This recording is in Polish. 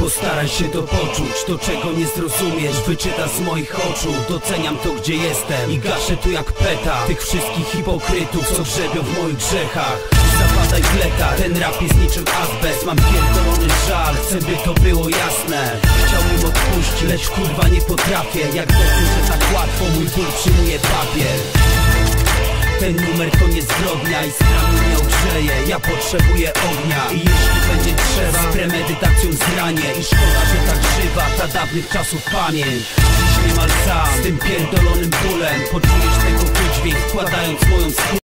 Postaraj się to poczuć, to czego nie zrozumiesz. Wyczyta z moich oczu, doceniam to gdzie jestem. I gaszę tu jak peta Tych wszystkich hipokrytów, co grzebią w moich grzechach. Zapadaj w leta, ten rap jest niczym azbest. Mam pierdolony żal, chcę by to było jasne. Chciałbym odpuścić, lecz kurwa nie potrafię. Jak dobrze, że tak łatwo mój ból przyjmuje papier. Ten numer to nie zbrodnia i stranu nie ogrzeje. Ja potrzebuję ognia trzeba Z premedytacją zranię i szkoda, że tak żywa Ta dawnych czasów pamięć. Dziś niemal sam z tym pierdolonym bólem Poczujesz tego wydźwięk wkładając moją skórę